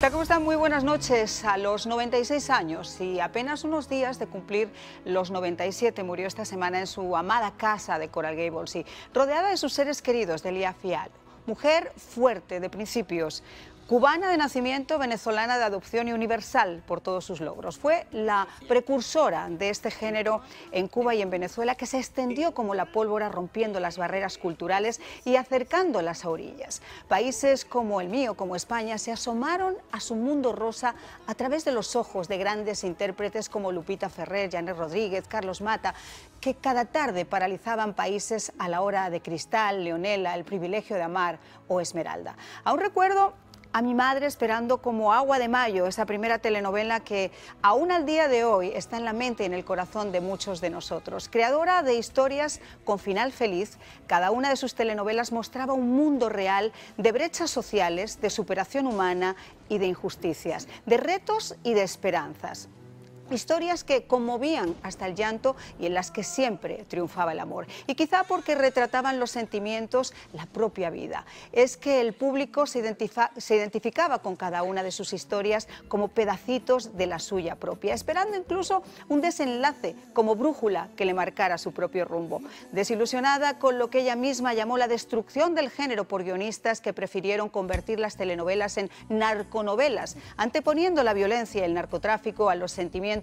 ¿Cómo están? Muy buenas noches. A los 96 años y apenas unos días de cumplir los 97 murió esta semana en su amada casa de Coral Gables y rodeada de sus seres queridos, Delia Fial. Mujer fuerte de principios, Cubana de nacimiento, venezolana de adopción y universal por todos sus logros. Fue la precursora de este género en Cuba y en Venezuela que se extendió como la pólvora rompiendo las barreras culturales y acercándolas a orillas. Países como el mío, como España, se asomaron a su mundo rosa a través de los ojos de grandes intérpretes como Lupita Ferrer, Janet Rodríguez, Carlos Mata, que cada tarde paralizaban países a la hora de Cristal, Leonela, El privilegio de amar o Esmeralda. Aún recuerdo a mi madre esperando como agua de mayo esa primera telenovela que aún al día de hoy está en la mente y en el corazón de muchos de nosotros. Creadora de historias con final feliz, cada una de sus telenovelas mostraba un mundo real de brechas sociales, de superación humana y de injusticias, de retos y de esperanzas. Historias que conmovían hasta el llanto y en las que siempre triunfaba el amor. Y quizá porque retrataban los sentimientos, la propia vida. Es que el público se, identificaba con cada una de sus historias como pedacitos de la suya propia, esperando incluso un desenlace como brújula que le marcara su propio rumbo. Desilusionada con lo que ella misma llamó la destrucción del género por guionistas que prefirieron convertir las telenovelas en narconovelas, anteponiendo la violencia y el narcotráfico a los sentimientos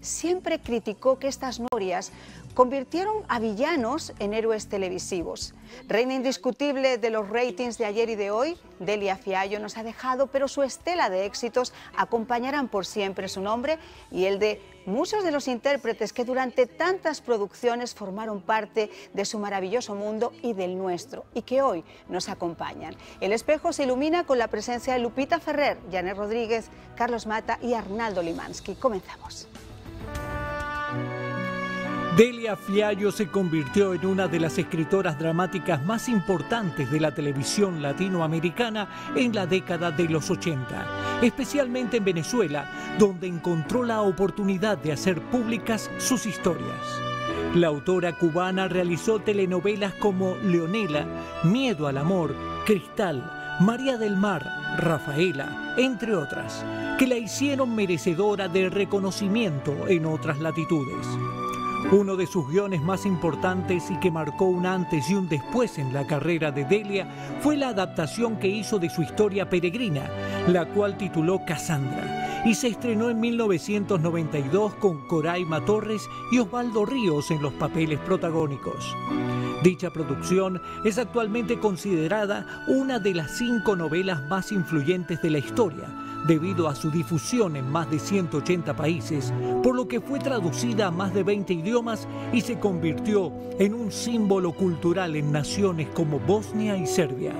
siempre criticó que estas norias convirtieron a villanos en héroes televisivos. Reina indiscutible de los ratings de ayer y de hoy, Delia Fiallo nos ha dejado, pero su estela de éxitos acompañarán por siempre su nombre y el de muchos de los intérpretes que durante tantas producciones formaron parte de su maravilloso mundo y del nuestro, y que hoy nos acompañan. El espejo se ilumina con la presencia de Lupita Ferrer, Janet Rodríguez, Carlos Mata y Arnaldo Limansky. Comenzamos. Delia Fiallo se convirtió en una de las escritoras dramáticas más importantes de la televisión latinoamericana en la década de los 80, especialmente en Venezuela, donde encontró la oportunidad de hacer públicas sus historias. La autora cubana realizó telenovelas como Leonela, Miedo al Amor, Cristal, María del Mar, Rafaela, entre otras, que la hicieron merecedora de reconocimiento en otras latitudes. Uno de sus guiones más importantes y que marcó un antes y un después en la carrera de Delia fue la adaptación que hizo de su historia peregrina, la cual tituló Cassandra, y se estrenó en 1992 con Coraima Torres y Osvaldo Ríos en los papeles protagónicos. Dicha producción es actualmente considerada una de las cinco novelas más influyentes de la historia, debido a su difusión en más de 180 países, por lo que fue traducida a más de 20 idiomas y se convirtió en un símbolo cultural en naciones como Bosnia y Serbia.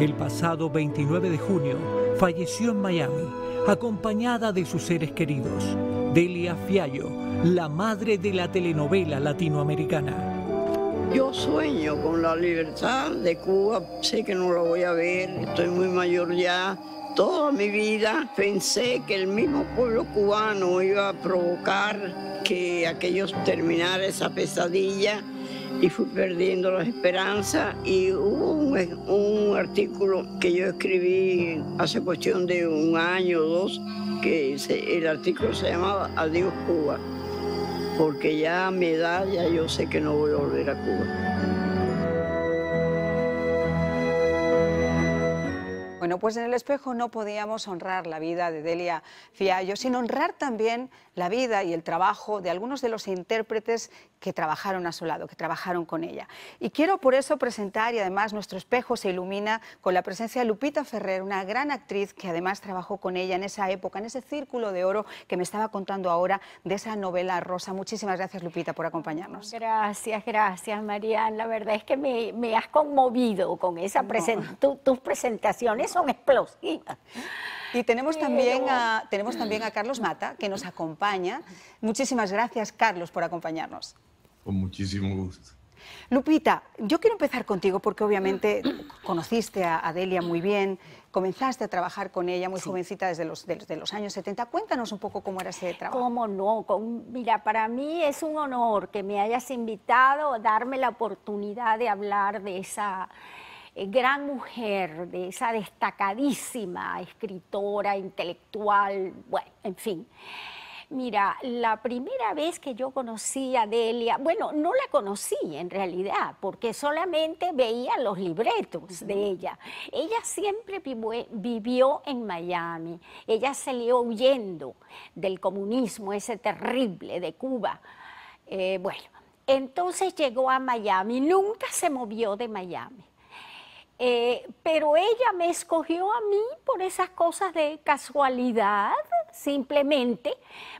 El pasado 29 de junio falleció en Miami, acompañada de sus seres queridos, Delia Fiallo, la madre de la telenovela latinoamericana. Yo sueño con la libertad de Cuba, sé que no lo voy a ver, estoy muy mayor ya, Toda mi vida pensé que el mismo pueblo cubano iba a provocar que aquellos terminara esa pesadilla y fui perdiendo las esperanzas. Y hubo un, artículo que yo escribí hace cuestión de un año o dos, que el artículo se llamaba Adiós Cuba, porque ya a mi edad ya yo sé que no voy a volver a Cuba. Bueno, pues en el espejo no podíamos honrar la vida de Delia Fiallo, sino honrar también la vida y el trabajo de algunos de los intérpretes que trabajaron a su lado, que trabajaron con ella. Y quiero por eso presentar, y además nuestro espejo se ilumina con la presencia de Lupita Ferrer, una gran actriz que además trabajó con ella en esa época, en ese círculo de oro que me estaba contando ahora de esa novela rosa. Muchísimas gracias, Lupita, por acompañarnos. Gracias, gracias, María. La verdad es que me, has conmovido con esa presentación. tus presentaciones son explosivas. Y tenemos también, a, tenemos también a Carlos Mata, que nos acompaña. Muchísimas gracias, Carlos, por acompañarnos. Con muchísimo gusto. Lupita, yo quiero empezar contigo porque obviamente conociste a Adelia muy bien, comenzaste a trabajar con ella muy jovencita desde los, los años 70. Cuéntanos un poco cómo era ese trabajo. ¿Cómo no? mira, para mí es un honor que me hayas invitado, a darme la oportunidad de hablar de esa eh, gran mujer, de esa destacadísima escritora, intelectual, bueno, en fin. Mira, la primera vez que yo conocí a Delia, bueno, no la conocí en realidad, porque solamente veía los libretos de ella. Ella siempre vivió en Miami. Ella salió huyendo del comunismo, ese terrible de Cuba. Eh, bueno, entonces llegó a Miami, nunca se movió de Miami. Eh, pero ella me escogió a mí por esas cosas de casualidad, simplemente,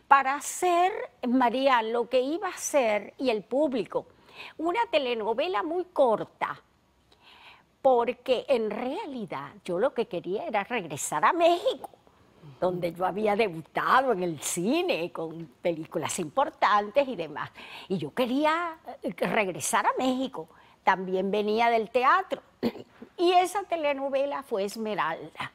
para hacer, María, lo que iba a hacer y el público. Una telenovela muy corta, porque en realidad yo lo que quería era regresar a México, donde yo había debutado en el cine con películas importantes y demás. Y yo quería eh, regresar a México. También venía del teatro. Y esa telenovela fue Esmeralda.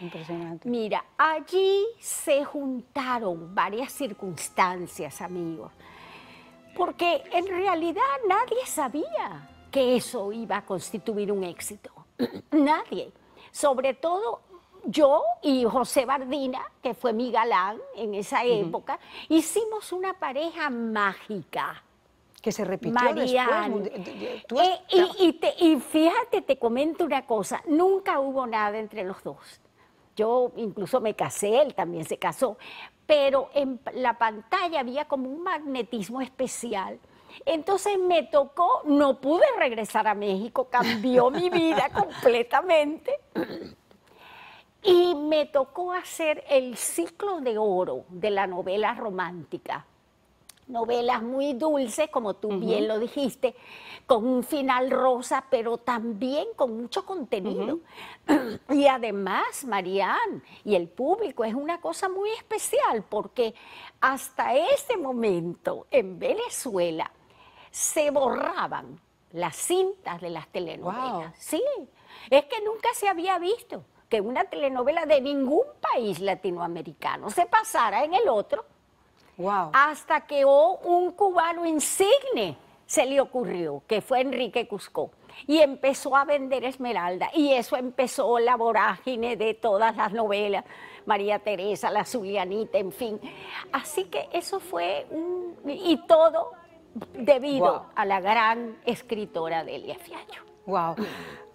Impresionante. Mira, allí se juntaron varias circunstancias, amigos, porque en realidad nadie sabía que eso iba a constituir un éxito. nadie. Sobre todo yo y José Bardina, que fue mi galán en esa época, hicimos una pareja mágica que se repitió después. Eh, y, fíjate, te comento una cosa, nunca hubo nada entre los dos. Yo incluso me casé, él también se casó, pero en la pantalla había como un magnetismo especial. Entonces me tocó, no pude regresar a México, cambió mi vida completamente. Y me tocó hacer el ciclo de oro de la novela romántica novelas muy dulces, como tú bien lo dijiste, con un final rosa, pero también con mucho contenido. Y además, Marianne y el público es una cosa muy especial porque hasta ese momento en Venezuela se borraban las cintas de las telenovelas. Sí, es que nunca se había visto que una telenovela de ningún país latinoamericano se pasara en el otro hasta que un cubano insigne se le ocurrió, que fue Enrique Cusco, y empezó a vender Esmeralda. Y eso empezó la vorágine de todas las novelas, María Teresa, la Zulianita, en fin. Así que eso fue un... y todo debido a la gran escritora Delia Fiallo. Wow.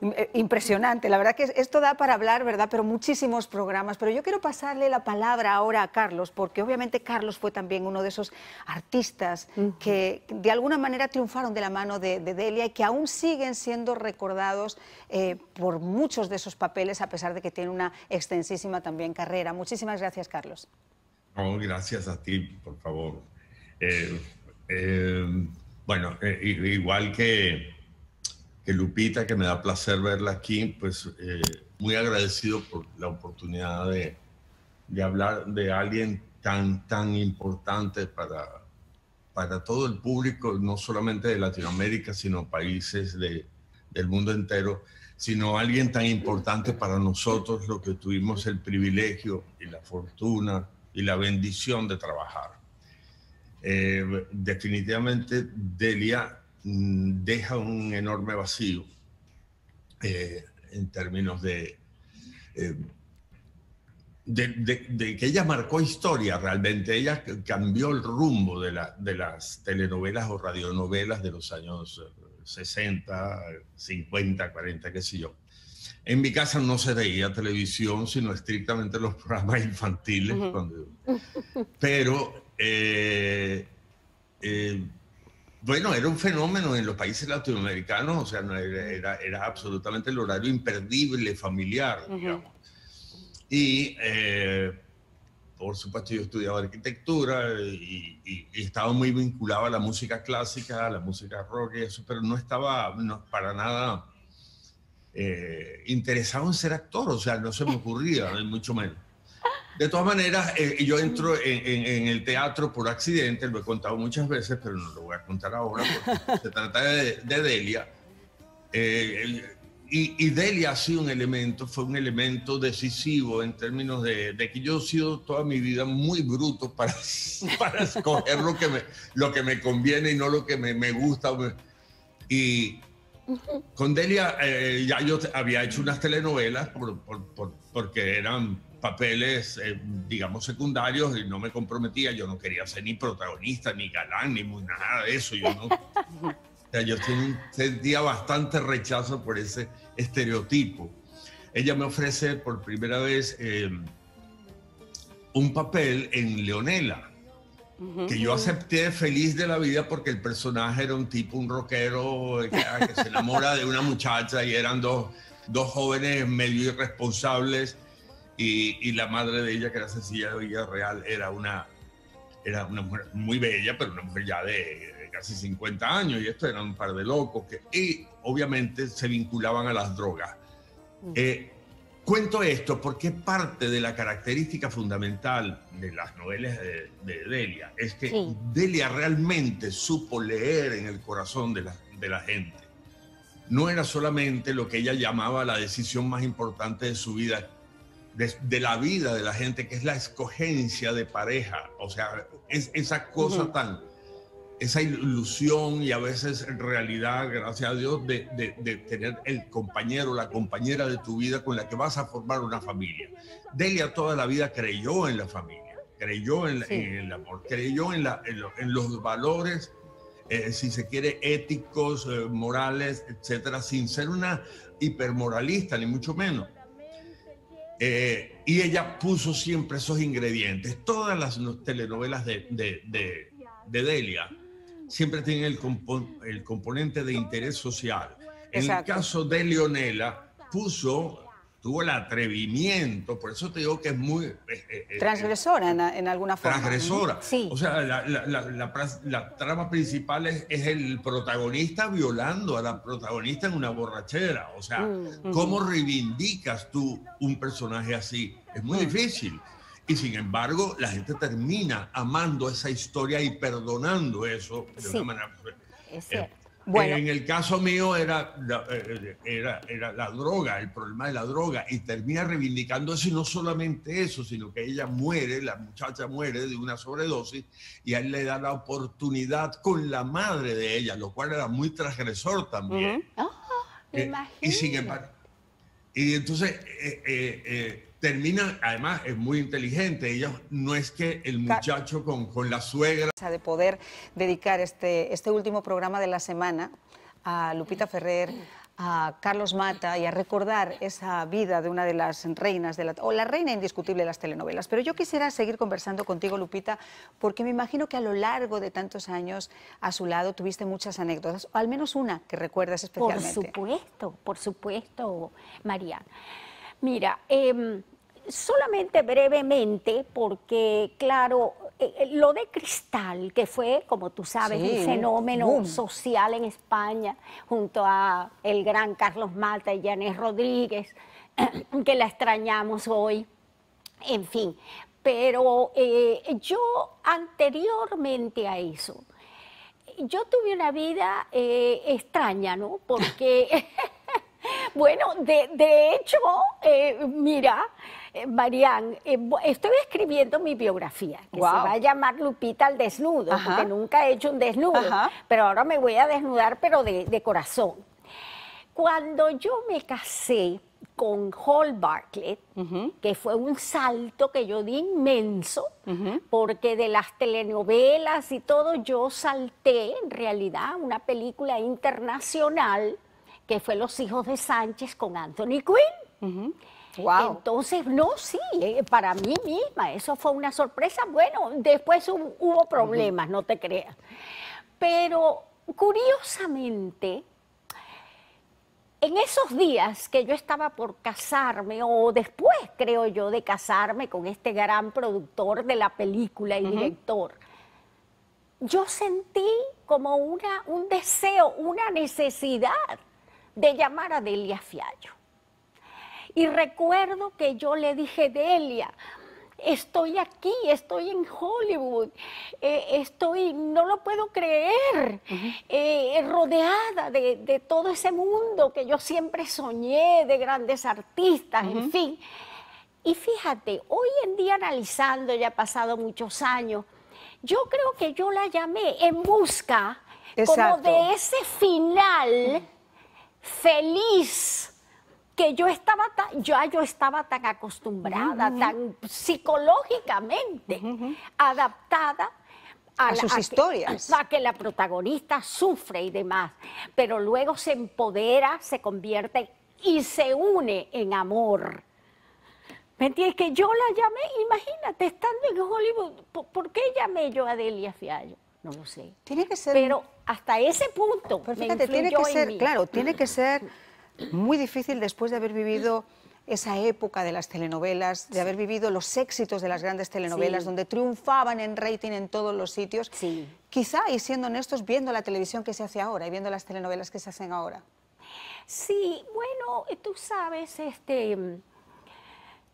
Eh, impresionante, la verdad que esto da para hablar, ¿verdad? Pero muchísimos programas. Pero yo quiero pasarle la palabra ahora a Carlos, porque obviamente Carlos fue también uno de esos artistas que de alguna manera triunfaron de la mano de, Delia y que aún siguen siendo recordados eh, por muchos de esos papeles, a pesar de que tiene una extensísima también carrera. Muchísimas gracias, Carlos. gracias a ti, por favor. Eh, bueno, igual que que Lupita, que me da placer verla aquí, pues eh, muy agradecido por la oportunidad de, de, hablar de alguien tan, tan importante para, para todo el público, no solamente de Latinoamérica, sino países de, del mundo entero, sino alguien tan importante para nosotros, lo que tuvimos el privilegio y la fortuna y la bendición de trabajar. Eh, definitivamente Delia deja un enorme vacío eh, en términos eh, de, de, que ella marcó historia realmente. Ella cambió el rumbo de, la, de las telenovelas o radionovelas de los años 60, 50, 40, qué sé yo. En mi casa no se veía televisión, sino estrictamente los programas infantiles. pero eh, bueno, era un fenómeno en los países latinoamericanos, o sea, era, era, absolutamente el horario imperdible familiar, digamos. Y, eh, por supuesto, yo estudiaba arquitectura y, estaba muy vinculado a la música clásica, a la música rock y eso, pero no estaba para nada eh, interesado en ser actor, o sea, no se me ocurría, mucho menos. De todas maneras, eh, yo entro en, el teatro por accidente, lo he contado muchas veces, pero no lo voy a contar ahora porque se trata de, Delia. Eh, y, Delia ha sido un elemento, fue un elemento decisivo en términos de, que yo he sido toda mi vida muy bruto para, para escoger lo que, me, lo que me conviene y no lo que me, me gusta. Y, con Delia eh, ya yo había hecho unas telenovelas porque eran papeles, eh, digamos, secundarios y no me comprometía. Yo no quería ser ni protagonista, ni galán, ni muy nada de eso. Yo, no, yo sentía bastante rechazo por ese estereotipo. Ella me ofrece por primera vez eh, un papel en Leonela que yo acepté feliz de la vida porque el personaje era un tipo, un rockero que, se enamora de una muchacha y eran dos, dos jóvenes medio irresponsables y, la madre de ella, que era Cecilia Villarreal, era una, era una mujer muy bella, pero una mujer ya de, casi 50 años y esto eran un par de locos que, y obviamente se vinculaban a las drogas. Eh, Cuento esto porque parte de la característica fundamental de las novelas de, Delia es que Delia realmente supo leer en el corazón de la, de la gente. No era solamente lo que ella llamaba la decisión más importante de su vida, de, la vida de la gente, que es la escogencia de pareja. O sea, es esa cosa tan esa ilusión y a veces realidad, gracias a Dios, de, de, tener el compañero, la compañera de tu vida con la que vas a formar una familia. Delia toda la vida creyó en la familia, creyó en, el amor, creyó en, la, en, los valores, eh, si se quiere, éticos, eh, morales, etcétera, sin ser una hipermoralista, ni mucho menos. Eh, y ella puso siempre esos ingredientes. Todas las telenovelas de, de, de Delia siempre tiene el, el componente de interés social. En el caso de Leonela, puso, tuvo el atrevimiento, por eso te digo que es muy... Eh, eh, eh, transgresora en, alguna forma. Transgresora. Sí. O sea, la, la, trama principal es, es, el protagonista violando a la protagonista en una borrachera. O sea, mm, ¿cómo reivindicas tú un personaje así? Es muy mm. difícil. Y sin embargo, la gente termina amando esa historia y perdonando eso de una manera. Eh, bueno. En el caso mío era, eh, era, era la droga, el problema de la droga, y termina reivindicando eso y no solamente eso, sino que ella muere, la muchacha muere de una sobredosis y a él le da la oportunidad con la madre de ella, lo cual era muy transgresor también. Ah, eh, y sin embargo, y entonces termina, además es muy inteligente, ella no es que el muchacho con, con la suegra... De poder dedicar este, este último programa de la semana a Lupita Ferrer, a Carlos Mata y a recordar esa vida de una de las reinas, de la, o la reina indiscutible de las telenovelas. Pero yo quisiera seguir conversando contigo, Lupita, porque me imagino que a lo largo de tantos años a su lado tuviste muchas anécdotas, o al menos una que recuerdas especialmente. Por supuesto, por supuesto, María. Mira, eh, solamente brevemente, porque claro, eh, eh, lo de Cristal, que fue, como tú sabes, un fenómeno social en España, junto a el gran Carlos Mata y Janés Rodríguez, que la extrañamos hoy, en fin. Pero eh, yo anteriormente a eso, yo tuve una vida extraña, ¿no? Porque, bueno, de, de hecho, mira, eh, Marian, eh, estoy escribiendo mi biografía, que se va a llamar Lupita al desnudo, porque nunca he hecho un desnudo, pero ahora me voy a desnudar, pero de, corazón. Cuando yo me casé con Hall Bartlett, que fue un salto que yo di inmenso, porque de las telenovelas y todo yo salté en realidad una película internacional que fue Los hijos de Sánchez con Anthony Quinn. Entonces, no, sí, eh, para mí misma, eso fue una sorpresa. Bueno, después hubo, problemas, no te creas. Pero curiosamente, en esos días que yo estaba por casarme, o después creo yo de casarme con este gran productor de la película y director, yo sentí como una, un deseo, una necesidad de llamar a Delia Fiallo. Y recuerdo que yo le dije, Delia, estoy aquí, estoy en Hollywood, eh, estoy, no lo puedo creer, eh, rodeada de, todo ese mundo que yo siempre soñé, de grandes artistas, en fin. Y fíjate, hoy en día analizando, ya ha pasado muchos años, yo creo que yo la llamé en busca como de ese final feliz que yo estaba tan, ya yo estaba tan acostumbrada, tan psicológicamente adaptada a, sus historias. a que la protagonista sufre y demás, pero luego se empodera, se convierte y se une en amor. ¿Me entiendes? Que yo la llamé, imagínate, estando en Hollywood, ¿por, qué llamé yo a Delia Fiallo? No lo sé. Tiene que ser. Pero hasta ese punto. fíjate, tiene que ser, claro, tiene que ser muy difícil después de haber vivido esa época de las telenovelas, de haber vivido los éxitos de las grandes telenovelas, donde triunfaban en rating en todos los sitios. Sí. Quizá, y siendo honestos, viendo la televisión que se hace ahora y viendo las telenovelas que se hacen ahora. Sí, bueno, tú sabes, este...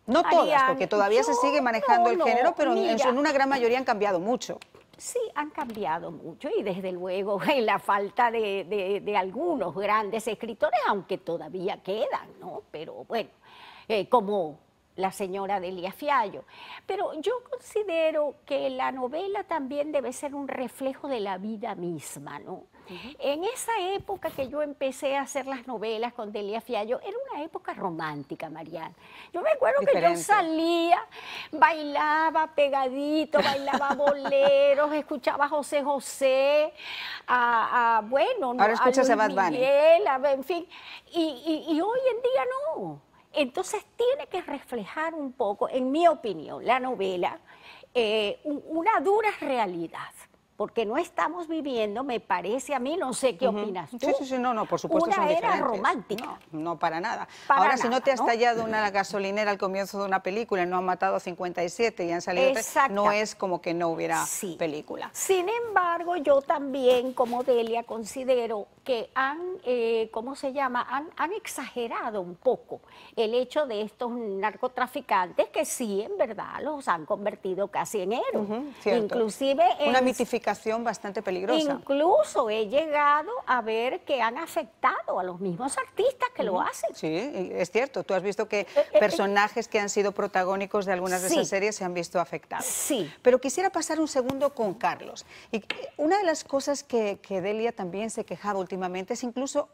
No todas, porque todavía se sigue manejando el género, pero en, una gran mayoría han cambiado mucho. Sí, han cambiado mucho y desde luego la falta de, de, algunos grandes escritores, aunque todavía quedan, ¿no? Pero bueno, eh, como la señora Delia Fiallo. Pero yo considero que la novela también debe ser un reflejo de la vida misma, ¿no? En esa época que yo empecé a hacer las novelas con Delia Fiallo, era una época romántica, Mariana. Yo me acuerdo que yo salía, bailaba pegadito, bailaba boleros, escuchaba a José José, a, bueno, Ahora a, Bad Miguel, en fin, y hoy en día no. Entonces tiene que reflejar un poco, en mi opinión, la novela, eh, una dura realidad porque no estamos viviendo, me parece a mí, no sé qué opinas tú. Sí, sí, sí, no, no, por supuesto una son era romántica. No, para nada. Ahora, si no te has tallado una gasolinera al comienzo de una película y no han matado a 57 y han salido tres, no es como que no hubiera película. Sin embargo, yo también, como Delia, considero que han, eh, ¿cómo se llama? Han, han, exagerado un poco el hecho de estos narcotraficantes que sí, en verdad, los han convertido casi en héroes. Inclusive... Una mitificación bastante peligrosa. Incluso he llegado a ver que han afectado a los mismos artistas que lo hacen. Sí, es cierto. Tú has visto que eh, eh, eh, personajes que han sido protagónicos de algunas de esas series se han visto afectados. Sí. Pero quisiera pasar un segundo con Carlos. Y una de las cosas que, Delia también se quejaba últimamente es incluso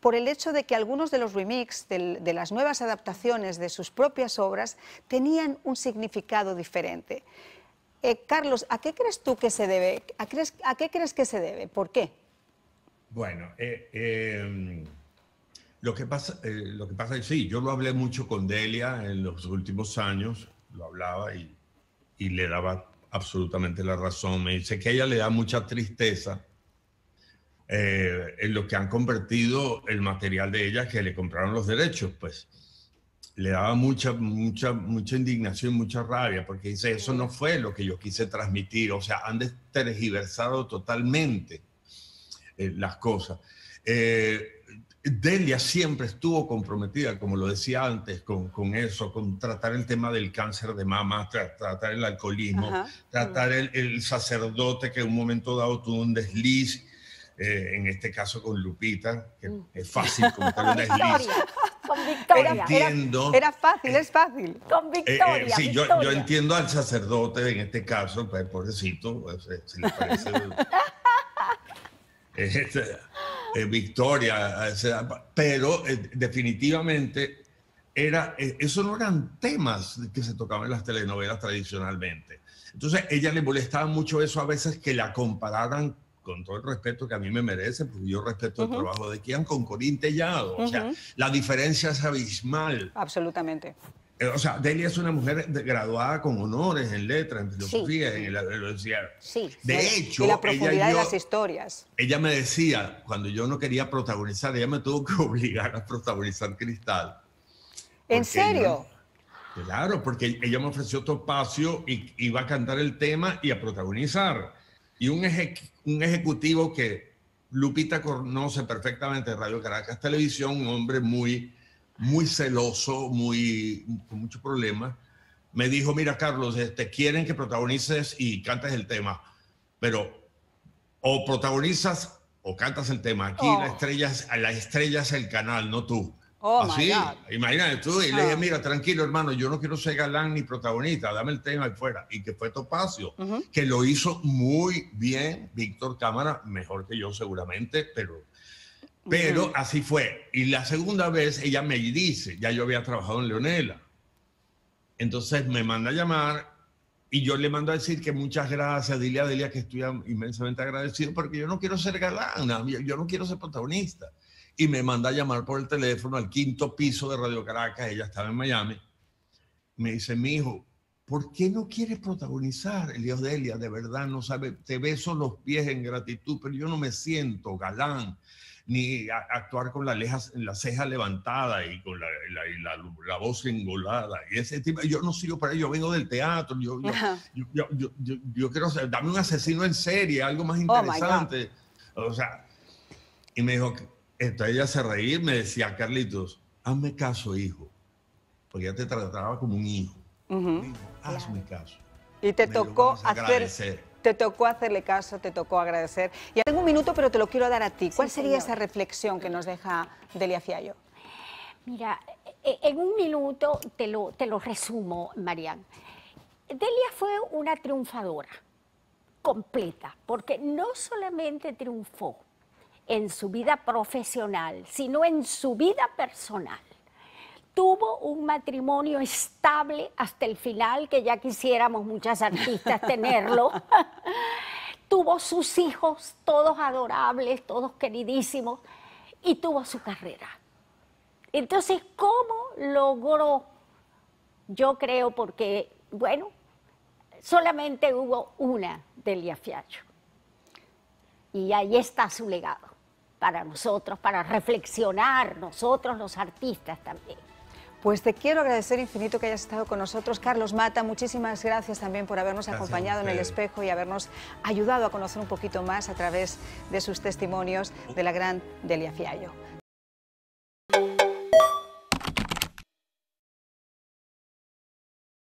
por el hecho de que algunos de los remix, de las nuevas adaptaciones de sus propias obras, tenían un significado diferente. Eh, Carlos, ¿a qué crees tú que se debe? ¿A, qué crees que se debe? ¿Por qué? Bueno, eh, em, lo, que pasa, eh, lo que pasa es, sí, yo lo hablé mucho con Delia en los últimos años, lo hablaba y, y le daba absolutamente la razón. Me dice que ella le da mucha tristeza en lo que han convertido el material de ella, que le compraron los derechos, pues le daba mucha, mucha, mucha indignación, mucha rabia, porque dice, eso no fue lo que yo quise transmitir, o sea, han tergiversado totalmente eh, las cosas. Eh, Delia siempre estuvo comprometida, como lo decía antes, con, con, eso, con tratar el tema del cáncer de mama, tratar el alcoholismo, tratar el, el, sacerdote que en un momento dado tuvo un desliz, eh, en este caso con Lupita, que mm. es fácil contar un desliz. Con Victoria. Entiendo. Era, fácil, es fácil. Con eh, eh, Victoria. sí, Yo, yo, entiendo al sacerdote en este caso, pues, pobrecito, pues, se le parece. Este, Victoria, pero definitivamente era, eso no eran temas que se tocaban en las telenovelas tradicionalmente. Entonces, ella le molestaba mucho eso a veces que la compararan con todo el respeto que a mí me merece, porque yo respeto el trabajo de Kian con Corín Tellado. O sea, la diferencia es abismal. Absolutamente. Eh, o sea, Delia es una mujer graduada con honores en letras, en filosofía, en la universidad. Sí. De hecho, y la profundidad de las historias. Ella me decía, cuando yo no quería protagonizar, ella me tuvo que obligar a protagonizar Cristal. ¿En serio? claro, porque ella me ofreció otro espacio y iba a cantar el tema y a protagonizar y un, un ejecutivo que Lupita conoce perfectamente de Radio Caracas Televisión, un hombre muy, muy celoso, muy, con muchos problemas, me dijo, mira Carlos, te este, quieren que protagonices y cantes el tema, pero o protagonizas o cantas el tema. Aquí la, oh. estrella, la estrella es el canal, no tú. Oh, Así, imagínate tú, y le dije, ah. mira, tranquilo hermano, yo no quiero ser galán ni protagonista, dame el tema ahí fuera. Y que fue Topacio, que lo hizo muy bien Víctor Cámara, mejor que yo seguramente, pero Pero así fue. Y la segunda vez ella me dice, ya yo había trabajado en Leonela. Entonces me manda a llamar y yo le mando a decir que muchas gracias, dile a Delia que estoy inmensamente agradecido porque yo no quiero ser galana, yo no quiero ser protagonista. Y me manda a llamar por el teléfono al quinto piso de Radio Caracas, ella estaba en Miami. Me dice, mi hijo, ¿por qué no quieres protagonizar? El hijo Delia, de verdad, no sabe, te beso los pies en gratitud, pero yo no me siento galán ni actuar con la, la ceja levantada y con la, la, la, voz engolada. Y ese tipo, yo no sigo para ello, vengo del teatro, yo, yo, yo, yo, quiero ser, dame un asesino en serie, algo más oh interesante. o sea, y me dijo, esto, ella se reír, me decía, Carlitos, hazme caso, hijo, porque ya te trataba como un hijo. hazme caso. Y te tocó hacer te tocó hacerle caso, te tocó agradecer. Ya tengo un minuto, pero te lo quiero dar a ti. ¿Cuál sería esa reflexión que nos deja Delia Fiallo? Mira, e, en un minuto te lo, te lo resumo, Marian. Delia fue una triunfadora completa, porque no solamente triunfó en su vida profesional, sino en su vida personal tuvo un matrimonio estable hasta el final, que ya quisiéramos muchas artistas tenerlo. tuvo sus hijos, todos adorables, todos queridísimos, y tuvo su carrera. Entonces, ¿cómo logró? Yo creo porque, bueno, solamente hubo una Delia Fiallo. Y ahí está su legado para nosotros, para reflexionar nosotros los artistas también. Pues te quiero agradecer infinito que hayas estado con nosotros. Carlos Mata, muchísimas gracias también por habernos acompañado en el espejo y habernos ayudado a conocer un poquito más a través de sus testimonios de la gran Delia Fiallo.